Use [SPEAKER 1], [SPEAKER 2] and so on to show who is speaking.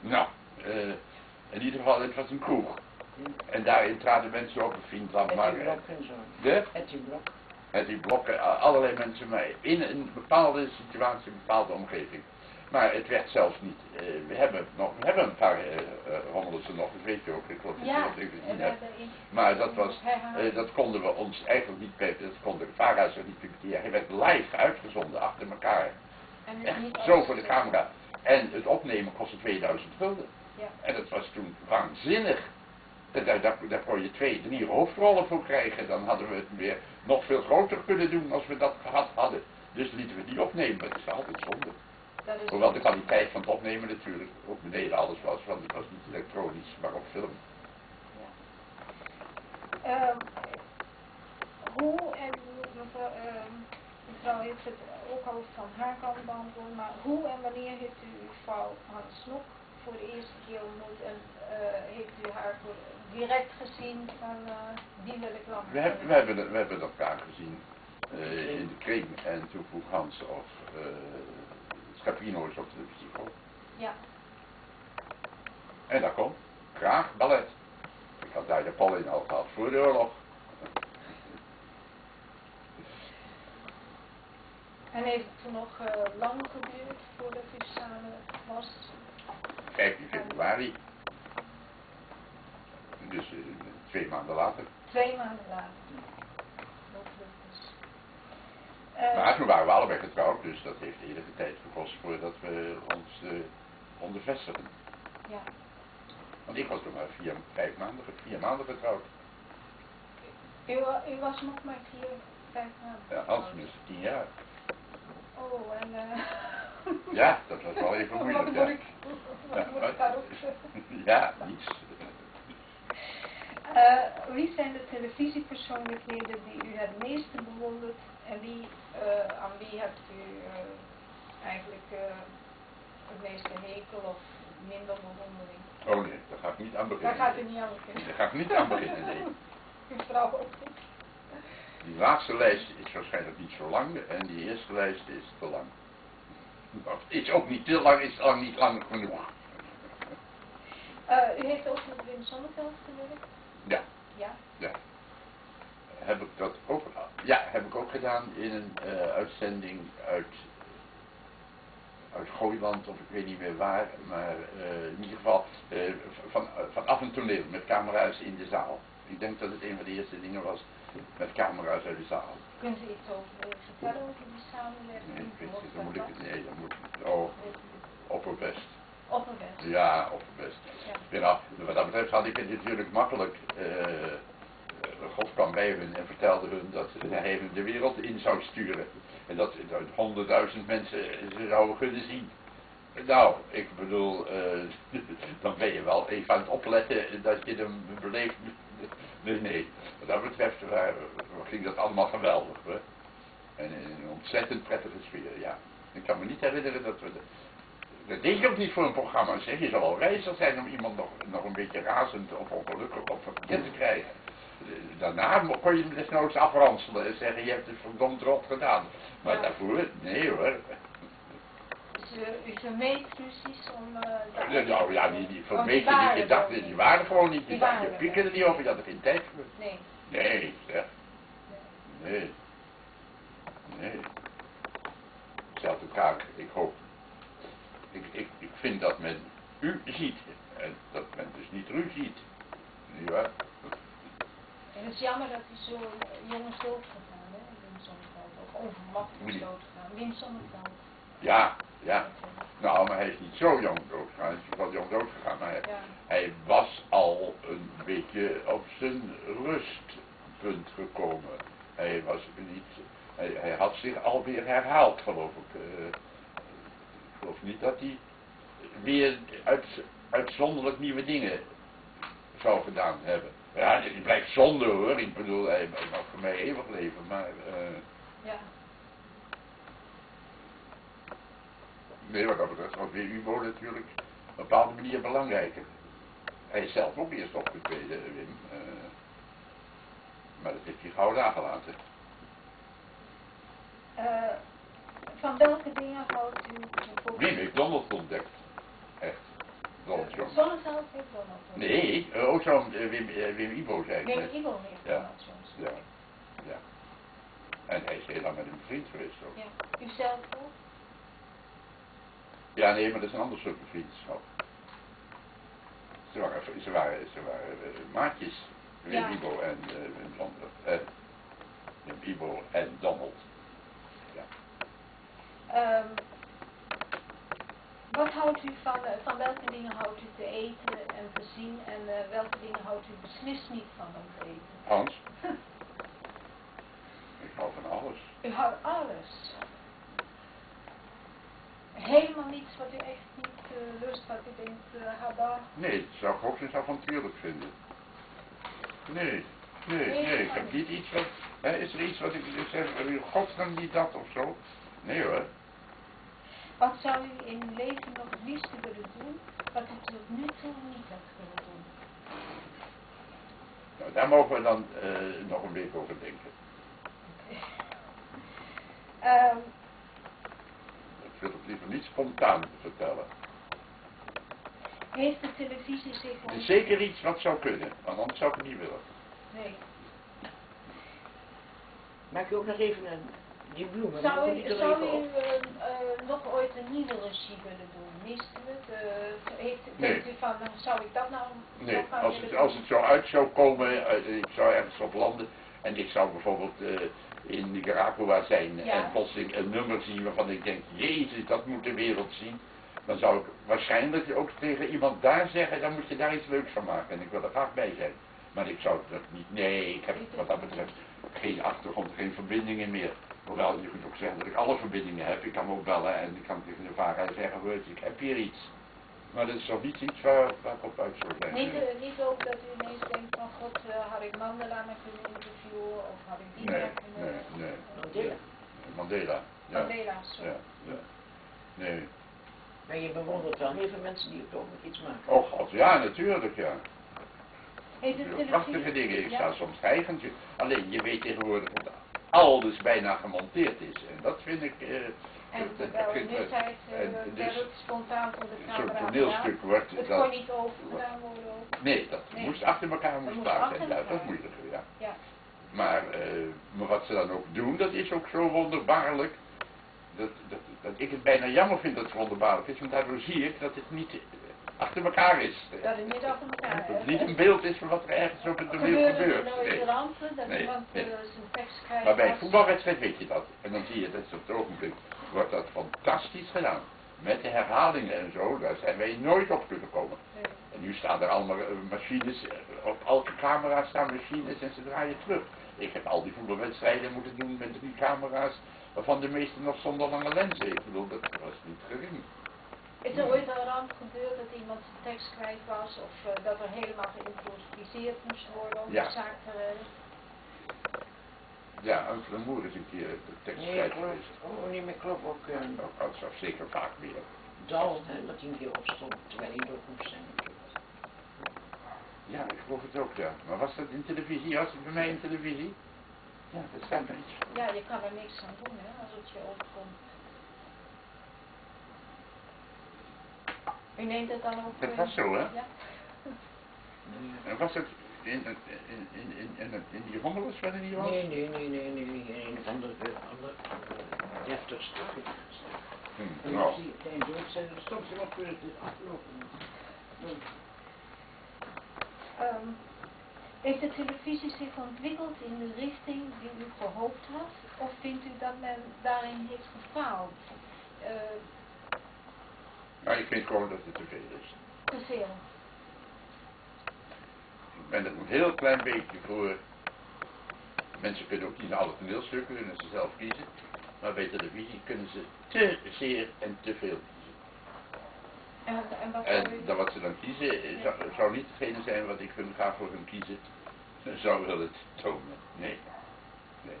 [SPEAKER 1] Nou, eh, in ieder geval, het was een kroeg. En daarin traden mensen op, een vriend van
[SPEAKER 2] Etty
[SPEAKER 1] Margaret.
[SPEAKER 2] Blok en zo.
[SPEAKER 1] De,
[SPEAKER 2] Etty Blok.
[SPEAKER 1] die blokken a- allerlei mensen mee. In een bepaalde situatie, een bepaalde omgeving. Maar het werd zelfs niet. eh, we hebben nog, we hebben een paar uh, Rommelussen nog, dat weet je ook. Ik geloof dat je
[SPEAKER 3] Ja,
[SPEAKER 1] dat even gezien hebt. Maar dat was, eh, dat konden we ons eigenlijk niet per- dat konden de VARA's ook niet publiceren. Hij werd live uitgezonden achter elkaar.
[SPEAKER 3] en het
[SPEAKER 1] Echt
[SPEAKER 3] niet
[SPEAKER 1] zo voor de camera. En het opnemen kostte 2000 gulden.
[SPEAKER 3] Ja.
[SPEAKER 1] En dat was toen waanzinnig. Daar, daar, daar, daar kon je twee, drie hoofdrollen voor krijgen. Dan hadden we het weer nog veel groter kunnen doen als we dat gehad hadden. Dus lieten we die opnemen. Dat is altijd zonde.
[SPEAKER 3] Dat is
[SPEAKER 1] Hoewel de kwaliteit van het opnemen natuurlijk ook beneden alles was. Want het was niet elektronisch, maar op film.
[SPEAKER 3] Ehm, hoe, en mevrouw, ehm, mevrouw heeft het ook al van haar kant beantwoord, maar hoe en wanneer heeft u uw vrouw Hans Snok voor de eerste keer ontmoet en eh, heeft u haar voor, direct gezien van eh, die wil ik lang
[SPEAKER 1] We, hebben we, hebben, we hebben elkaar gezien eh, in de kring. En toen vroeg Hans of uh, Scaprino is op de televisie kwam.
[SPEAKER 3] Ja,
[SPEAKER 1] En dat kon. Graag, ballet. Ik had daar de Pauline al gehad voor de oorlog.
[SPEAKER 3] En heeft het toen nog eh, lang geduurd voordat u samen was?
[SPEAKER 1] 15 februari. Dus eh, twee maanden later.
[SPEAKER 3] Twee maanden later. Dat dus. Eh,
[SPEAKER 1] Maar toen waren we allebei getrouwd, dus dat heeft enige tijd gekost voordat we ons ondervestigen.
[SPEAKER 3] ja.
[SPEAKER 1] Want ik was toen maar vier, vijf maanden, vier maanden getrouwd.
[SPEAKER 3] U was nog maar vier, vijf maanden.
[SPEAKER 1] Ja, als minstens tien jaar.
[SPEAKER 3] Oh, en eh.
[SPEAKER 1] Ja, dat was wel even
[SPEAKER 3] Wat
[SPEAKER 1] moeilijk.
[SPEAKER 3] moet
[SPEAKER 1] Ja,
[SPEAKER 3] ik, wat moet ik daarop zeggen?
[SPEAKER 1] ja niets.
[SPEAKER 3] Eh, wie zijn de televisiepersoonlijkheden die u het meeste bewondert en wie, eh, aan wie hebt u eh, eigenlijk het meeste hekel of minder bewondering?
[SPEAKER 1] Oh nee, daar ga ik niet aan beginnen.
[SPEAKER 3] Daar gaat u niet aan beginnen.
[SPEAKER 1] Daar ga ik niet aan beginnen, nee.
[SPEAKER 3] Uw vrouw ook niet.
[SPEAKER 1] Die laatste lijst is waarschijnlijk niet zo lang en die eerste lijst is te lang. Of is ook niet te lang, is lang niet lang genoeg.
[SPEAKER 3] Eh, u heeft ook met Wim Sonneveld gewerkt?
[SPEAKER 1] Ja,
[SPEAKER 3] Ja.
[SPEAKER 1] ja. Heb ik dat ook, ja, heb ik ook gedaan in een eh, uitzending uit, uit Gooiland of ik weet niet meer waar, maar eh, in ieder geval van, van af een toneel met camera's in de zaal. Ik denk dat het een van de eerste dingen was met camera's uit de zaal.
[SPEAKER 3] Kunt u iets over eh, vertellen over die samenwerking?
[SPEAKER 1] Nee, dan moet ik het, nee, dan moet ik, oh, opperbest.
[SPEAKER 3] Opperbest.
[SPEAKER 1] Ja, opperbest.
[SPEAKER 3] Ja.
[SPEAKER 1] Ja, wat dat betreft had ik het natuurlijk makkelijk. eh, God kwam bij hun en vertelde hun dat hij hun de wereld in zou sturen. En dat honderdduizend mensen ze zouden kunnen zien. Nou, ik bedoel, eh, dan ben je wel even aan het opletten dat je hem beleeft. Nee, nee. Wat dat betreft waar, ging dat allemaal geweldig. Hè? En in een ontzettend prettige sfeer, ja. Ik kan me niet herinneren dat we... De, dat deed je ook niet voor een programma, zeg. Je zal wel reiziger zijn om iemand nog, nog een beetje razend of ongelukkig of verkeerd te krijgen. Daarna kon je hem desnoods afranselen en zeggen, je hebt het verdomd rot gedaan. Maar daarvoor, nee hoor.
[SPEAKER 3] Uh, u vermeed ruzies om... eh, de-
[SPEAKER 1] Ja, Nou ja, die, die je niet, je dacht,
[SPEAKER 3] er
[SPEAKER 1] die waren gewoon niet. Je,
[SPEAKER 3] Die
[SPEAKER 1] dacht,
[SPEAKER 3] waren
[SPEAKER 1] je
[SPEAKER 3] er
[SPEAKER 1] piekerde
[SPEAKER 3] niet.
[SPEAKER 1] over, je had er geen tijd voor.
[SPEAKER 3] Nee.
[SPEAKER 1] Nee, zeg. Nee. Nee. Zelfde kaak, ik hoop. Ik, ik, ik vind dat men u ziet. En dat men dus niet u ziet. Niet waar?
[SPEAKER 3] En het is jammer dat hij zo jong is doodgegaan, hè, Wim Sonneveld. Of is doodgegaan. Wim Sonneveld.
[SPEAKER 1] Ja, ja. Nou, maar hij is niet zo jong doodgegaan. Hij is wel jong doodgegaan. Maar hij,
[SPEAKER 3] Ja.
[SPEAKER 1] hij was al een beetje op zijn rustpunt gekomen. Hij was niet... Hij, hij had zich alweer herhaald, geloof ik. Eh, ik geloof niet dat hij weer uit, uitzonderlijk nieuwe dingen zou gedaan hebben. Ja, die blijft zonde hoor. Ik bedoel, hij mag voor mij eeuwig leven, maar... eh,
[SPEAKER 3] Ja.
[SPEAKER 1] Nee, wat dat betreft was WUBO natuurlijk op een bepaalde manier belangrijker. Hij is zelf ook eerst opgetreden, Wim. eh, maar dat heeft hij gauw nagelaten.
[SPEAKER 3] Eh, van welke dingen houdt u bijvoorbeeld...
[SPEAKER 1] Wim heeft Donald ontdekt. Echt. Donald
[SPEAKER 3] Zonneveld heeft Donald Trump.
[SPEAKER 1] Nee, eh, ook zo'n eh, Wim, eh, Wim Ibo zei ik
[SPEAKER 3] Nee,
[SPEAKER 1] net.
[SPEAKER 3] Ivo heeft
[SPEAKER 1] Ja.
[SPEAKER 3] Donald Trump.
[SPEAKER 1] Ja. ja. En hij is heel lang met hem bevriend geweest ook.
[SPEAKER 3] Ja. U zelf ook?
[SPEAKER 1] Ja, nee, maar dat is een ander soort bevriendschap. Ze waren, ze waren, ze waren eh, maatjes,
[SPEAKER 3] Ja.
[SPEAKER 1] Ibo en eh, Wim Zonder. Eh, en Donald. Ja.
[SPEAKER 3] Ehm, wat houdt u van, eh, van welke dingen houdt u te eten en te zien en welke dingen houdt u beslist niet van om te eten?
[SPEAKER 1] Hans? ik hou van alles.
[SPEAKER 3] U houdt alles. Helemaal niets wat u echt niet eh, lust, wat u denkt, uh, haba.
[SPEAKER 1] Nee, zou ik hoogstens avontuurlijk vinden. Nee, nee,
[SPEAKER 3] Nee,
[SPEAKER 1] nee, ik heb
[SPEAKER 3] niet.
[SPEAKER 1] niet iets wat... Hè, is er iets wat ik zeg, godsnaam niet dat of zo? Nee hoor.
[SPEAKER 3] Wat zou u in uw leven nog het liefste willen doen, wat u tot nu toe niet hebt kunnen doen?
[SPEAKER 1] Nou, daar mogen we dan eh, nog een week over denken.
[SPEAKER 3] Ehm,
[SPEAKER 1] Ik wil het liever niet spontaan vertellen.
[SPEAKER 3] heeft de televisie zich
[SPEAKER 1] Het is zeker iets wat zou kunnen, want anders zou ik het niet willen.
[SPEAKER 3] Nee.
[SPEAKER 2] Maak je ook nog even een, die bloemen,
[SPEAKER 3] Zou u,
[SPEAKER 2] die
[SPEAKER 3] zou
[SPEAKER 2] even
[SPEAKER 3] u eh, eh, nog ooit een nieuwe regie willen doen? Mist u het? Eh, heeft,
[SPEAKER 1] Nee.
[SPEAKER 3] denkt u van, zou ik dat nou
[SPEAKER 1] Nee, als het, als het zo uit zou komen, ik zou ergens op landen en ik zou bijvoorbeeld eh, Nicaragua zijn
[SPEAKER 3] Ja.
[SPEAKER 1] en plotseling een nummer zien waarvan ik denk, jezus, dat moet de wereld zien. Dan zou ik waarschijnlijk ook tegen iemand daar zeggen, dan moet je daar iets leuks van maken en ik wil er graag bij zijn. Maar ik zou dat niet, nee, ik heb wat dat betreft geen achtergrond, geen verbindingen meer. Hoewel, je kunt ook zeggen dat ik alle verbindingen heb. Ik kan ook bellen en ik kan tegen de vader zeggen, ik heb hier iets. Maar dat is toch niet iets waar, waar ik op uit zou zijn.
[SPEAKER 3] Niet, eh, niet ook dat u ineens denkt van, god, eh, had ik Mandela maar kunnen interviewen of had ik die
[SPEAKER 1] Nee,
[SPEAKER 3] kunnen...
[SPEAKER 1] nee, nee.
[SPEAKER 2] Mandela.
[SPEAKER 1] Mandela. Ja.
[SPEAKER 3] Mandela, sorry.
[SPEAKER 1] Ja, ja. Nee.
[SPEAKER 2] Maar je bewondert wel heel veel mensen die op het ogenblik iets maken.
[SPEAKER 1] Oh god, ja, natuurlijk, ja.
[SPEAKER 3] Heeft televisie...
[SPEAKER 1] Prachtige dingen. Ik
[SPEAKER 3] Ja.
[SPEAKER 1] sta soms hijgend. Alleen, je weet tegenwoordig dat alles bijna gemonteerd is. En dat vind ik... eh,
[SPEAKER 3] En terwijl in de tijd werd spontaan voor de
[SPEAKER 1] Zo'n
[SPEAKER 3] camera
[SPEAKER 1] toneelstuk
[SPEAKER 3] gedaan.
[SPEAKER 1] wordt...
[SPEAKER 3] Het kon niet overgedaan worden ook.
[SPEAKER 1] Nee, dat
[SPEAKER 3] Nee.
[SPEAKER 1] moest achter elkaar moest klaar
[SPEAKER 3] achter.
[SPEAKER 1] Ja, dat is moeilijker, ja.
[SPEAKER 3] Ja.
[SPEAKER 1] Maar, eh, maar wat ze dan ook doen, dat is ook zo wonderbaarlijk. Dat, dat, dat ik het bijna jammer vind dat het wonderbaarlijk is, want daardoor zie ik dat het niet achter elkaar is.
[SPEAKER 3] Dat het niet achter elkaar
[SPEAKER 1] Dat het niet een beeld is van wat er ergens op het toneel gebeurt.
[SPEAKER 3] nooit
[SPEAKER 1] Nee.
[SPEAKER 3] rampen dat
[SPEAKER 1] Nee,
[SPEAKER 3] iemand
[SPEAKER 1] nee.
[SPEAKER 3] eh, zijn tekst krijgt?
[SPEAKER 1] Maar bij een voetbalwedstrijd weet je dat. En dan zie je dat op het ogenblik wordt dat fantastisch gedaan. Met de herhalingen en zo, daar zijn wij nooit op kunnen komen.
[SPEAKER 3] Nee.
[SPEAKER 1] En nu staan er allemaal eh, machines, eh, op elke camera staan machines en ze draaien terug. Ik heb al die voetbalwedstrijden moeten doen met drie camera's, waarvan de meeste nog zonder lange lenzen. Ik bedoel, dat was niet gering.
[SPEAKER 3] Is er ooit een ramp gebeurd dat iemand zijn tekst kwijt was of eh, dat er helemaal geïmproviseerd moest worden om
[SPEAKER 1] Ja.
[SPEAKER 3] de zaak te redden?
[SPEAKER 1] Ja, een Vermoer is een keer de tekst
[SPEAKER 2] Nee,
[SPEAKER 1] geweest.
[SPEAKER 2] Oh, nee, maar klopt ook uh,
[SPEAKER 1] Ook zeker vaak meer.
[SPEAKER 2] Dal, hè, dat hij een keer opstond terwijl hij dood moest zijn.
[SPEAKER 1] Ja, ik geloof het ook, ja. Maar was dat in televisie? Was het bij mij in televisie? Ja, dat staat er iets van.
[SPEAKER 3] Ja, je kan er niks aan doen hè, als het je overkomt. U neemt het dan ook...
[SPEAKER 1] Dat
[SPEAKER 3] eh,
[SPEAKER 1] was zo, hè?
[SPEAKER 3] Ja.
[SPEAKER 1] En was het in, in, in, in, in, die rommelers waarin die was?
[SPEAKER 2] Nee, nee, nee, nee, nee, nee, een of ander, ander, ander deftig stukje.
[SPEAKER 1] Hm,
[SPEAKER 2] En
[SPEAKER 1] nou,
[SPEAKER 2] zijn dood zijn, ze wat voor het afgelopen.
[SPEAKER 3] Ehm, heeft de televisie zich ontwikkeld in de richting die u gehoopt had? Of vindt u dat men daarin heeft gefaald? Eh,
[SPEAKER 1] nou, ik vind gewoon dat het te veel is.
[SPEAKER 3] te veel.
[SPEAKER 1] Ik ben er een heel klein beetje voor. Mensen kunnen ook niet alle toneelstukken, kunnen ze zelf kiezen. Maar bij televisie kunnen ze te zeer en te veel kiezen.
[SPEAKER 3] En, en wat
[SPEAKER 1] En dat wat ze dan kiezen eh, zou, zou niet hetgene zijn wat ik hun graag voor hun kiezen zou willen tonen. Nee. Nee.